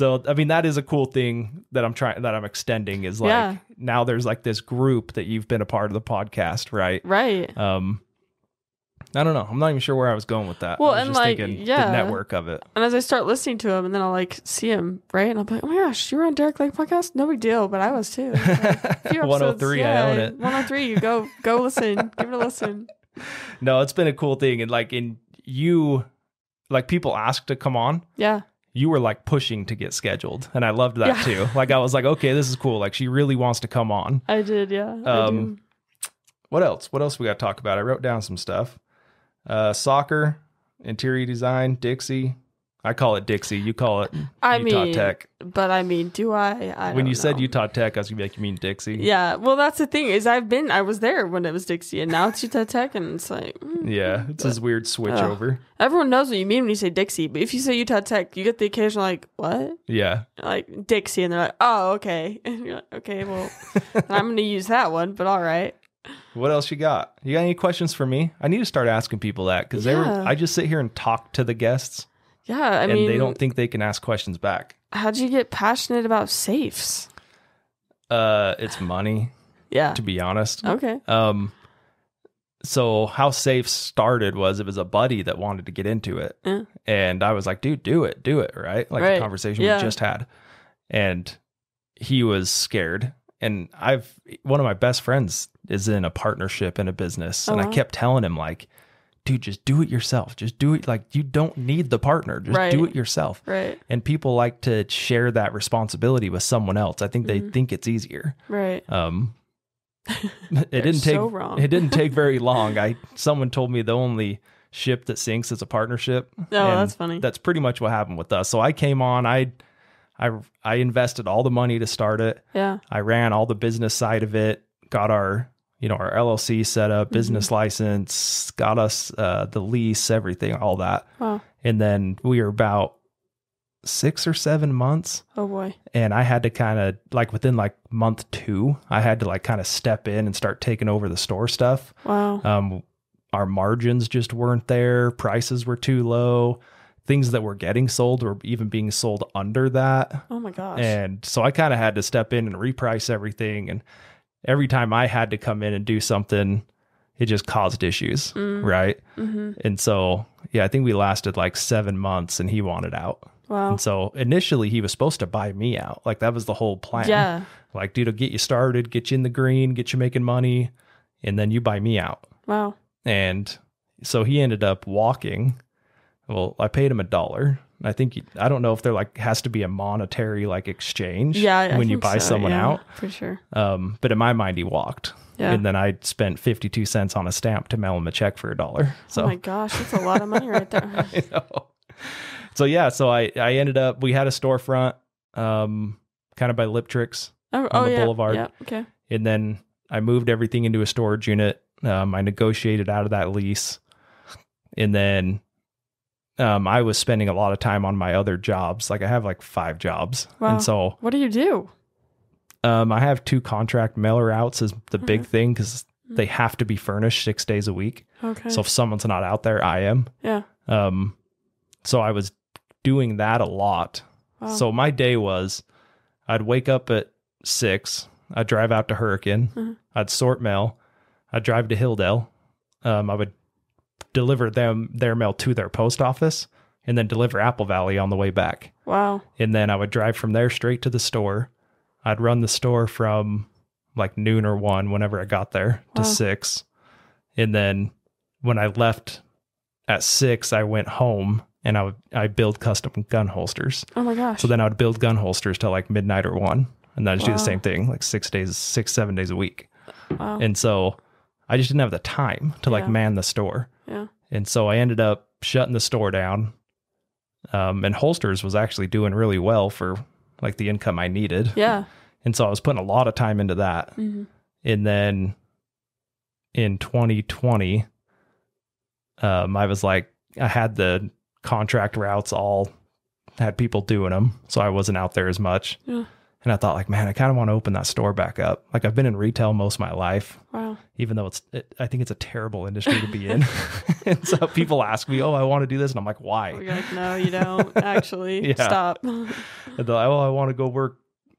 So I mean that is a cool thing that I'm trying that I'm extending is like Yeah. now there's like this group that you've been a part of the podcast, right? Right. Um I don't know. I'm not even sure where I was going with that. Well, I was and, just like, thinking yeah. the network of it. And as I start listening to him, and then I'll like see him, right? And I'll be like, oh my gosh, you were on Derick Legg podcast? No big deal, but I was too. Like, few 103, episodes, I own yeah, it. 103, you go, go listen. Give it a listen. No, it's been a cool thing. And like in you like people ask to come on. Yeah. You were like pushing to get scheduled. And I loved that Yeah. too. Like I was like, okay, this is cool. Like she really wants to come on. I did. Yeah. Um. What else? What else we got to talk about? I wrote down some stuff. Uh, soccer, interior design, Dixie. I call it Dixie. You call it I Utah mean, Tech. but I mean, do I? I When you said. Utah Tech, I was gonna be like, you mean Dixie? Yeah. Well, that's the thing is I've been, I was there when it was Dixie, and now it's Utah Tech, and it's like, mm. Yeah, it's this weird switch Ugh. over. everyone knows what you mean when you say Dixie, but if you say Utah Tech, you get the occasional like, what? Yeah. Like Dixie, and they're like, oh, okay. And you're like, okay, well, I'm going to use that one, but all right. What else you got? You got any questions for me? I need to start asking people that because they were. I just sit here and talk to the guests, Yeah. I and mean, they don't think they can ask questions back. how'd you get passionate about safes? Uh, it's money, Yeah. to be honest. Okay. Um, so how safe started was it was a buddy that wanted to get into it, Yeah. and I was like, dude, do it, do it, right? Like Right. the conversation Yeah. we just had, and he was scared. And I've one of my best friends is in a partnership in a business, Oh, and I kept telling him like, dude, just do it yourself. Just do it. Like you don't need the partner. Just do it yourself. Right. And people like to share that responsibility with someone else. I think they Mhm. think it's easier. Right. Um, it didn't take so wrong. it didn't take very long. I someone told me the only ship that sinks is a partnership. Oh, that's funny. That's pretty much what happened with us. So I came on. I I I invested all the money to start it. Yeah. I ran all the business side of it. Got our you know our LLC set up, business Mm-hmm. license, got us uh, the lease, everything, all that. Wow. And then we were about six or seven months Oh boy. and I had to kind of like within like month two, I had to like kind of step in and start taking over the store stuff. Wow. Um, our margins just weren't there. Prices were too low. Things that were getting sold were even being sold under that. Oh my gosh. And so I kind of had to step in and reprice everything. And every time I had to come in and do something, it just caused issues. Mm. Right. hmm And so, yeah, I think we lasted like seven months and he wanted out. Wow. And so initially he was supposed to buy me out. Like that was the whole plan. Yeah. Like, dude, I'll get you started, get you in the green, get you making money, and then you buy me out. Wow. And so he ended up walking. Well, I paid him a dollar. I think I don't know if there like has to be a monetary like exchange Yeah. When you buy so, someone yeah, out. For sure. Um, but in my mind, he walked. Yeah. And then I spent 52 cents on a stamp to mail him a check for a dollar. So oh my gosh, that's a lot of money right there. I know. So yeah, so I I ended up we had a storefront um kind of by Lip Tricks Oh, oh the yeah. boulevard. Yeah. Okay. and then I moved everything into a storage unit. Um I negotiated out of that lease. And then um I was spending a lot of time on my other jobs. Like I have like 5 jobs. Wow. And so What do you do? um I have two contract mailer routes is the big Mhm. thing cuz they have to be furnished 6 days a week. Okay. So if someone's not out there, I am. yeah. Um, so I was doing that a lot. Wow. So my day was I'd wake up at six, I'd drive out to Hurricane, Mhm. I'd sort mail, I'd drive to Hildale. Um, I would deliver them their mail to their post office and then deliver Apple Valley on the way back. wow. And then I would drive from there straight to the store. I'd run the store from like noon or one whenever I got there to Wow. six. And then when I left at six, I went home and I would I build custom gun holsters. Oh my gosh. So then I would build gun holsters till like midnight or one. And then I just do the same thing, like six days, six, seven days a week. wow. And so I just didn't have the time to like man the store. Yeah. And so I ended up shutting the store down. Um, and holsters was actually doing really well for like the income I needed. Yeah. And so I was putting a lot of time into that. hmm And then in 2020, um, I was like, I had the contract routes all had people doing them. So I wasn't out there as much. Yeah. And I thought like, man, I kind of want to open that store back up. Like I've been in retail most of my life, Wow. even though it's, it, I think it's a terrible industry to be in. and so people ask me, oh, I want to do this. And I'm like, why? You're like, no, you don't actually. Yeah. Stop. And they're like, oh, I want to go work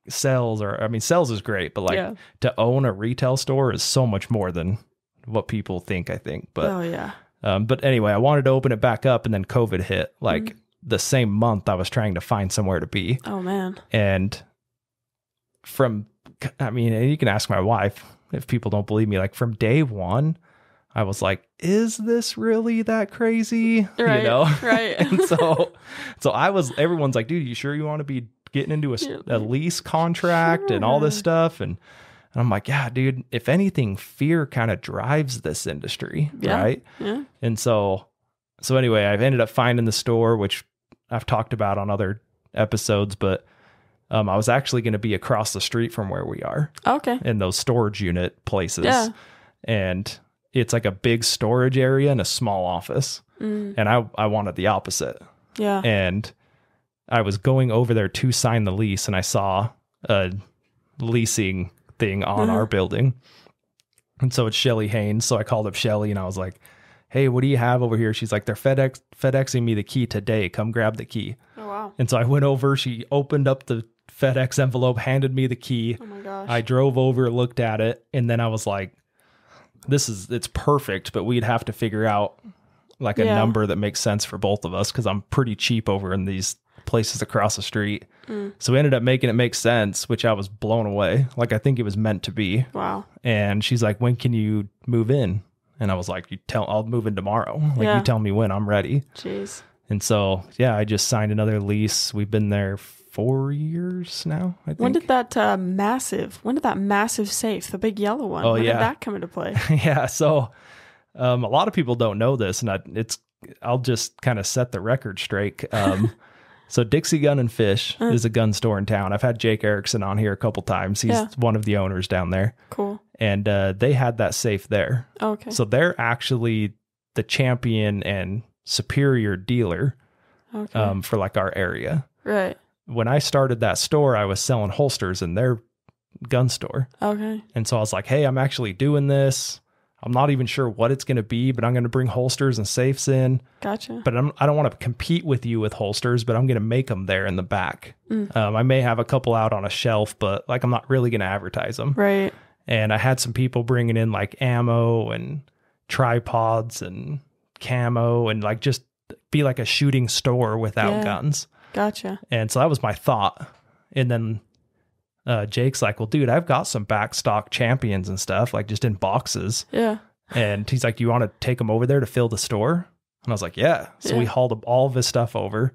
sales or, I mean, sales is great, but like yeah. to own a retail store is so much more than what people think, I think. But, oh yeah. um, but anyway, I wanted to open it back up and then COVID hit like Mm-hmm. the same month I was trying to find somewhere to be. Oh man. And from, I mean, and you can ask my wife if people don't believe me, like from day one, I was like, is this really that crazy? Right. You know? Right. and so, so I was, everyone's like, dude, you sure you want to be getting into a, a lease contract and all this stuff? And, and I'm like, yeah, dude, if anything, fear kind of drives this industry. Yeah. Right. yeah. And so, so anyway, I've ended up finding the store, which I've talked about on other episodes, but um, I was actually going to be across the street from where we are Okay. in those storage unit places. Yeah. And it's like a big storage area and a small office. Mm, And I, I wanted the opposite. yeah. And I was going over there to sign the lease and I saw a leasing thing on Uh-huh. our building. And so it's Shelly Haynes. So I called up Shelly and I was like, Hey, what do you have over here? She's like, They're FedEx FedExing me the key today. Come grab the key. oh wow. And so I went over, she opened up the FedEx envelope, handed me the key. Oh my gosh. I drove over, looked at it, and then I was like, This is it's perfect, but we'd have to figure out like a Yeah. number that makes sense for both of us because I'm pretty cheap over in these places across the street. Mm. So we ended up making it make sense, which I was blown away. Like I think it was meant to be. wow. And she's like, When can you move in? And I was like, You tell I'll move in tomorrow. Like Yeah. you tell me when I'm ready. Jeez. And so yeah, I just signed another lease. We've been there four years now, I think. When did that uh, massive? When did that massive safe, the big yellow one? Oh, when yeah. did that come into play? yeah. So um, a lot of people don't know this, and I, it's I'll just kind of set the record straight. Um, so Dixie Gun and Fish Uh. is a gun store in town. I've had Jake Erickson on here a couple times. He's Yeah. one of the owners down there, Cool. and uh, they had that safe there. Okay. So they're actually the champion and superior dealer okay. um, for like our area. right. When I started that store, I was selling holsters in their gun store. Okay. And so I was like, hey, I'm actually doing this. I'm not even sure what it's going to be, but I'm going to bring holsters and safes in. Gotcha. But I'm, I don't want to compete with you with holsters, but I'm going to make them there in the back. Mm. Um, I may have a couple out on a shelf, but like I'm not really going to advertise them. Right. And I had some people bringing in like ammo and tripods and camo and like just be like a shooting store without Yeah. guns. Gotcha. And so that was my thought. And then uh, Jake's like, well, dude, I've got some back stock champions and stuff, like just in boxes. Yeah. And he's like, do you want to take them over there to fill the store? And I was like, yeah. So we Yeah. hauled all of his stuff over.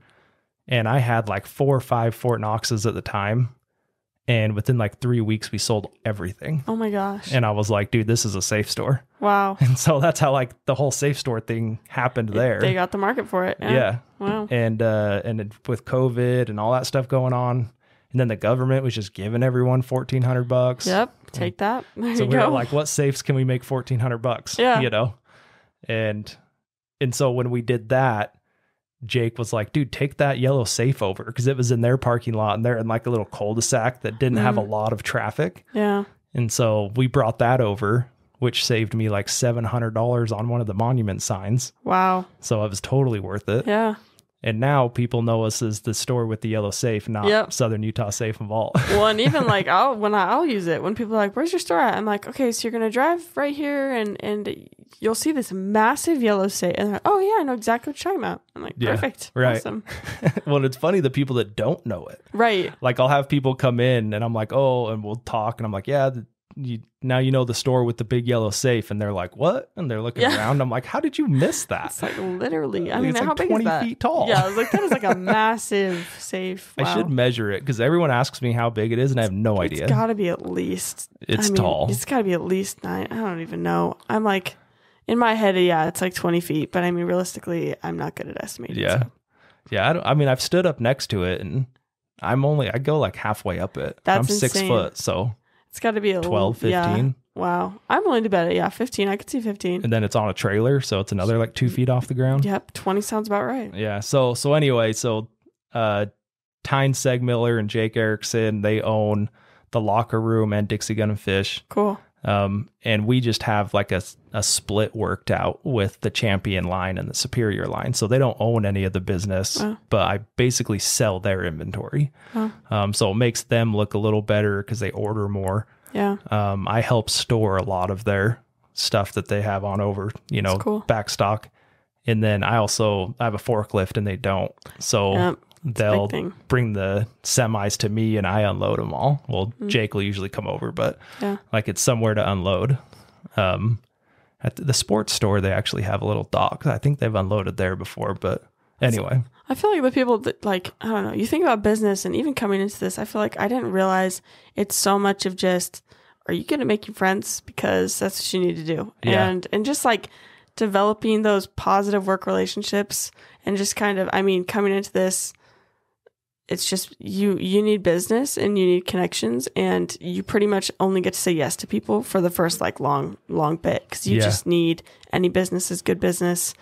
And I had like four or five Fort Knoxes at the time. And within like three weeks, we sold everything. Oh my gosh. And I was like, dude, this is a safe store. wow. And so that's how like the whole safe store thing happened there. They got the market for it. Yeah. yeah Wow. and uh and it- with covid and all that stuff going on and then the government was just giving everyone 1400 bucks Yep. Take that. There so we were like what safes can we make 1400 bucks Yeah. you know and and so when we did that jake was like dude take that yellow safe over because it was in their parking lot and they're in like a little cul-de-sac that didn't have a Mm. lot of traffic yeah. and so we brought that over which saved me like $700 on one of the monument signs Wow. so it was totally worth it Yeah. And now people know us as the store with the yellow safe, not Yep. Southern Utah Safe and Vault. Well, and even like I'll when I, I'll use it when people are like, "Where's your store at?" I'm like, "Okay, so you're gonna drive right here, and and you'll see this massive yellow state." And they're like, "Oh yeah, I know exactly what you're talking about." I'm like, Yeah, "Perfect, right. awesome, well, it's funny the people that don't know it. right." Like I'll have people come in and I'm like, oh, and we'll talk, and I'm like, yeah, the, you, now you know the store with the big yellow safe, and they're like, what? And they're looking Yeah. around. I'm like, how did you miss that? It's like literally. I Like, mean, it's how like big 20 is that? feet tall. Yeah, I was like, that is like a massive safe. I should measure it because everyone asks me how big it is, and I have no It's idea. It's got to be at least. It's I mean, tall. It's got to be at least nine. I don't even know. I'm like, in my head, yeah, it's like 20 feet, but I mean, realistically, I'm not good at estimating. yeah, so. yeah. I, don't, I mean, I've stood up next to it, and I'm only I go like halfway up it. That's I'm six insane. foot, so It's got to be a 12, 15. Yeah. Wow. I'm willing to bet it. Yeah, 15. I could see 15. and then it's on a trailer, so it's another like two feet off the ground. Yep. 20 sounds about right. Yeah. So so anyway, so uh Tyne Segmiller and Jake Erickson, they own the locker room and Dixie Gun and Fish. Cool. Um, and we just have like a, a split worked out with the champion line and the superior line. So they don't own any of the business, Oh. but I basically sell their inventory. Oh. Um, so it makes them look a little better because they order more. Yeah. Um, I help store a lot of their stuff that they have on over, you know, cool. back stock. And then I also I have a forklift and they don't. So Yep. They'll bring the semis to me and I unload them all. Well, Jake will usually come over, but. Yeah. like it's somewhere to unload. Um, at the sports store, they actually have a little dock. I think they've unloaded there before, but anyway, I feel like the people that like I don't know. You think about business, and even coming into this, I feel like I didn't realize it's so much of just are you going to make you friends because that's what you need to do, Yeah. and and just like developing those positive work relationships, and just kind of I mean coming into this, it's just you you need business and you need connections, and you pretty much only get to say yes to people for the first like long long bit because you Yeah. just need any business is good business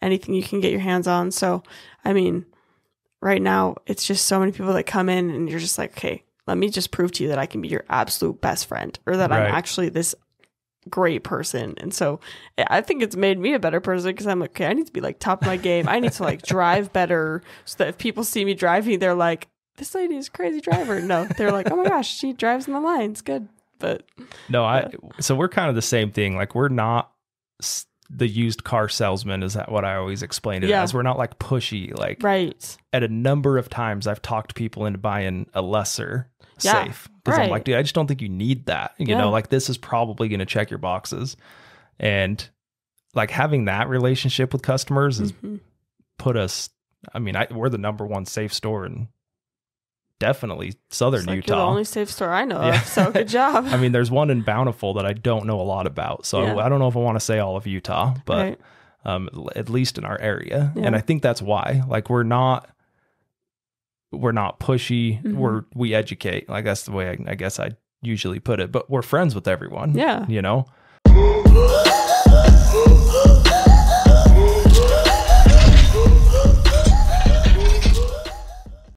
anything you can get your hands on. So, I mean, right now it's just so many people that come in and you're just like, okay, let me just prove to you that I can be your absolute best friend or that Right. I'm actually this great person. And so I think it's made me a better person because I'm like, okay, I need to be like top of my game. I need to like drive better so that if people see me driving, they're like, this lady is a crazy driver. No, they're like, oh my gosh, she drives in the lines. Good. But no, I, so we're kind of the same thing. Like we're not the used car salesman is that what I always explained it Yeah. as. We're not like pushy. Like right. at a number of times I've talked people into buying a lesser Yeah, safe because I'm like, dude, I just don't think you need that. You Yeah. know, like this is probably going to check your boxes, and like having that relationship with customers has Mhm. put us. I mean, I, we're the number one safe store in definitely southern like You're the Utah. only safe store I know Yeah. of. So good job. I mean, there's one in Bountiful that I don't know a lot about, so Yeah. I don't know if I want to say all of Utah, but Right. um, at least in our area. Yeah. And I think that's why, like, we're not, we're not pushy. Mhm. We're, we educate. Like, that's the way I, I guess I usually put it, but we're friends with everyone. Yeah. You know,